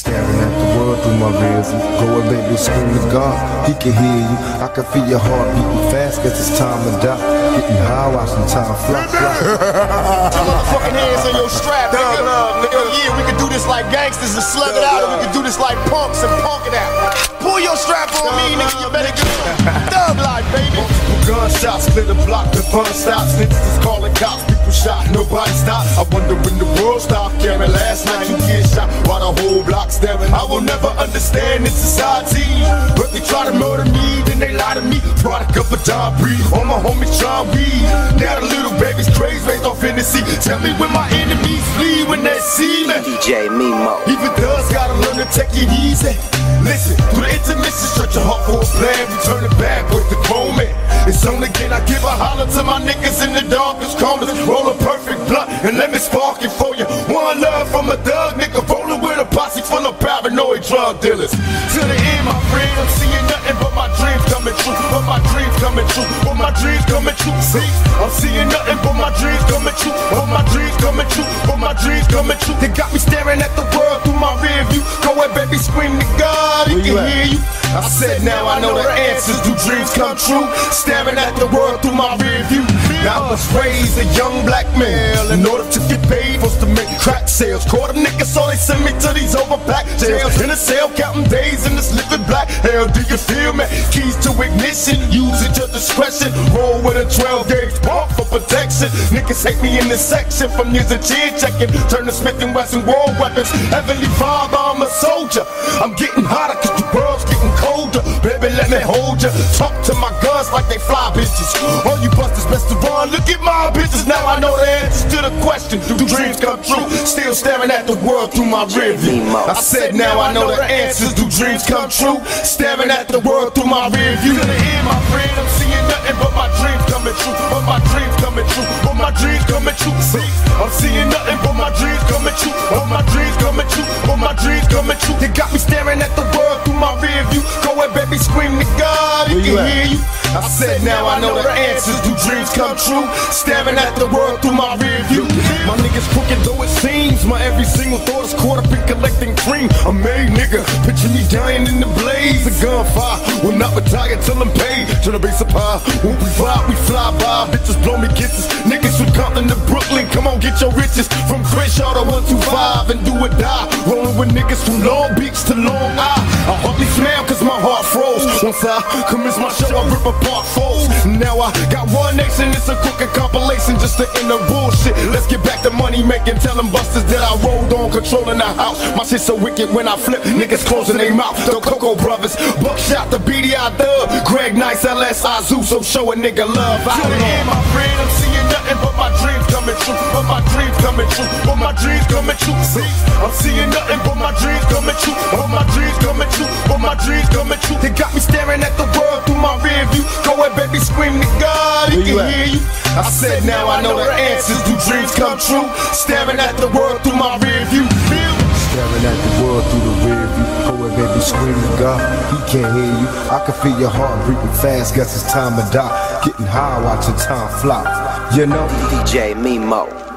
Staring at the world through my rear view. Go and baby, scream to God, he can hear you. I can feel your heart beating fast, cause it's time to die. Getting high, watching time fly, fly. Motherfucking hands on your strap, nigga. love, nigga. Yeah, we can do this like gangsters and slug it out, or we can do this like punks and punk it out. Pull your strap on me, nigga. You better get thug life, baby. Multiple gunshots, split a block, the fun stops. Niggas is calling cops, people shot, nobody stopped. I wonder when the world stopped caring. Last night will never understand this society. But they try to murder me, then they lie to me. Product of a John Breed, all my homies try weed. Now the little baby's crazy, based off Hennessy. Tell me when my enemies flee when they see me. DJ Mimo. Even thugs gotta learn to take it easy. Listen, through the intermission, stretch your heart for a plan. We turn it back with the in. It's on again, I give a holler to my niggas in the darkest corners. Roll a perfect blunt and let me spark it for you. One love from a drug dealers. To the end, my friend, I'm seeing nothing but my dreams coming true. But my dreams coming true. But my dreams coming true. See, I'm seeing nothing but my dreams coming true. But my dreams coming true. But my dreams coming true. They got me staring at the world through my rear view. Go ahead, baby, scream to God, he can hear you. I said now I know the answers. Do dreams come true? Staring at the world through my rear view. Now I was raised a young black male. In order to get sales. Caught a nigga, so they send me to these overpack jails. In a cell, counting days in this living black hell. Do you feel me? Keys to ignition, use at your discretion. Roll with a 12 gauge pump for protection. Niggas hate me in this section from years of chin checking. Turn to Smith and Wesson war weapons. Heavenly Father, I'm a soldier. I'm getting hotter cause the world's getting colder. Baby, let me hold ya. Talk to my guns answers to the question. Do dreams come true? Still staring at the world through my rear view. I said now I know the answers. Do dreams come true? Staring at the world through my rear view. To the end, my friend, I'm seeing nothing but my dreams coming true. But my dreams coming true. But my dreams coming true. See, I'm seeing nothing but my dreams coming true. But my dreams coming true. But my dreams coming true. They got me staring at the world through my rear view. Go ahead, baby, scream to God, he can hear you. I said now I know the answers. Do dreams come true? Staring at the world through my rear view. My niggas crooked though it seems. My every single thought is caught up in collecting cream. A made nigga, picture me dying in the blaze of gunfire. Will not retire till I'm paid. To the base of high. When we fly, we fly by. Bitches blow me kisses. Niggas from Compton to Brooklyn, come on get your riches. From Crenshaw to 125 and do or die. Rolling with niggas from Long Beach to Long Island. I hardly smile cause my heart froze. Once I commence my show, I rip apart foes. Now I got one nation, it's a crooked compilation just to end the bullshit. Let's get back to money making, tell them busters that I rolled on, controlling the house. My shit so wicked when I flip, niggas closing their mouth. The Coco Brothers, Buckshot, the BDI Dub, Greg Nice, LS Azu, so show a nigga love. I don't know. my friend, I'm seeing nothing but my dreams coming true. But my dreams coming true. But my dreams coming true. See, I'm seeing nothing but my dreams to God, he can hear you. I said now I know the answers. Do dreams come true? Staring at the world through my rear view. Feel? Staring at the world through the rear view. Go ahead, baby, scream to God, he can't hear you. I can feel your heart beating fast, guess it's time to die. Getting high, watching time fly. You know. DJ Mimo.